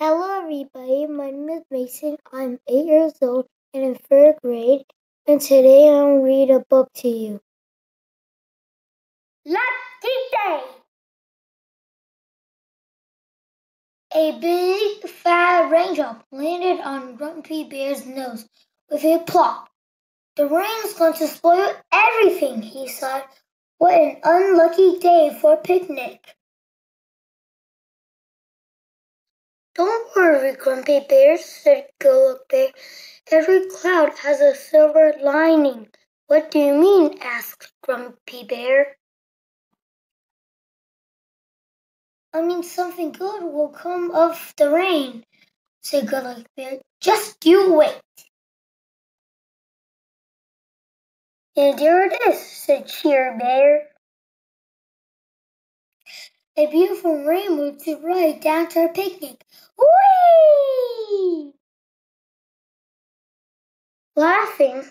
Hello, everybody. My name is Mason. I'm eight years old and in third grade, and today I'll read a book to you. Lucky Day! A big fat raindrop landed on Grumpy Bear's nose with a plop. The rain's going to spoil everything, he thought. What an unlucky day for a picnic. Don't worry, Grumpy Bear, said Luck Bear. Every cloud has a silver lining. What do you mean? asked Grumpy Bear. I mean something good will come of the rain, said Luck Bear. Just you wait. And there it is, said Cheer Bear. A beautiful rainbow to ride down to our picnic. Whee! Laughing,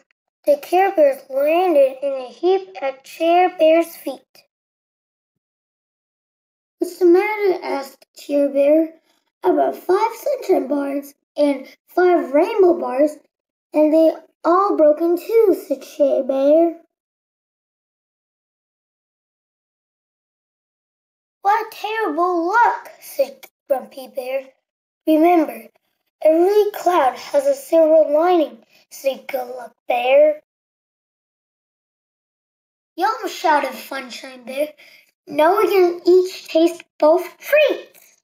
the Care Bears landed in a heap at Cheer Bear's feet. What's the matter? asked Cheer Bear. About five sunshine bars and five rainbow bars, and they all broke in too, said Cheer Bear. What terrible luck, said Grumpy Bear. Remember, every cloud has a silver lining, said Good Luck Bear. Yum, shouted Funshine Bear. Now we can each taste both treats.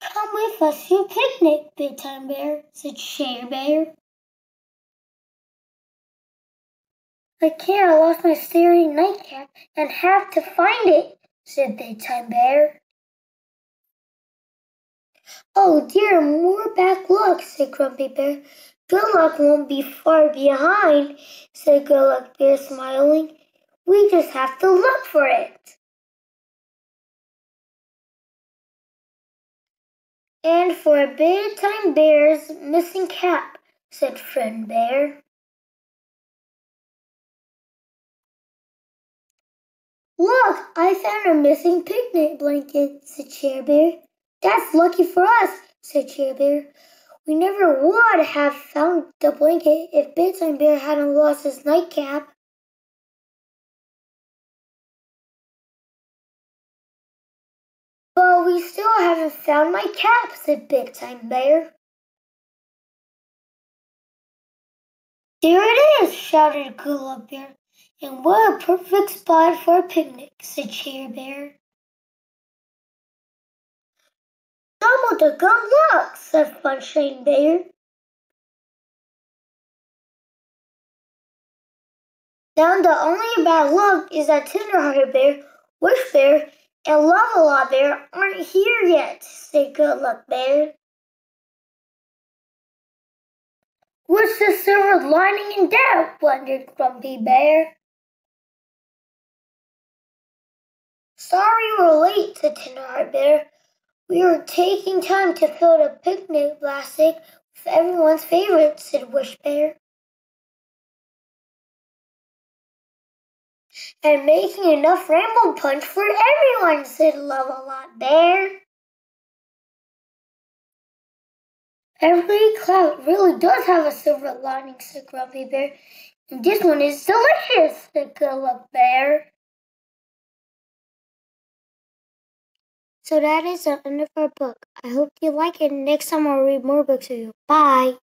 Come with us to a picnic, Bedtime Bear, said Share Bear. I can't. I lost my starry nightcap and have to find it, said Bedtime Bear. Oh dear, more bad luck, said Grumpy Bear. Good luck won't be far behind, said Good Luck Bear, smiling. We just have to look for it. And for a bedtime bear's missing cap, said Friend Bear. Look, I found a missing picnic blanket, said Cheer Bear. That's lucky for us, said Cheer Bear. We never would have found the blanket if Bedtime Bear hadn't lost his nightcap. But we still haven't found my cap, said Bedtime Bear. There it is, shouted Luck Bear. And what a perfect spot for a picnic, said Cheer Bear. Double the good luck, said Funshine Bear. Now the only bad luck is that Tenderhearted Bear, Wish Bear, and Love Bear aren't here yet, said Good Luck Bear. What's the silver lining in that? wondered Grumpy Bear. Sorry we're late, said Tenderheart Bear. We were taking time to fill the picnic basket with everyone's favorite, said Wish Bear. And making enough rainbow punch for everyone, said Love a Lot Bear. Every cloud really does have a silver lining, said Grumpy Bear. And this one is delicious, said Good Luck Bear. So that is the end of our book. I hope you like it. Next time I'll read more books to you. Bye.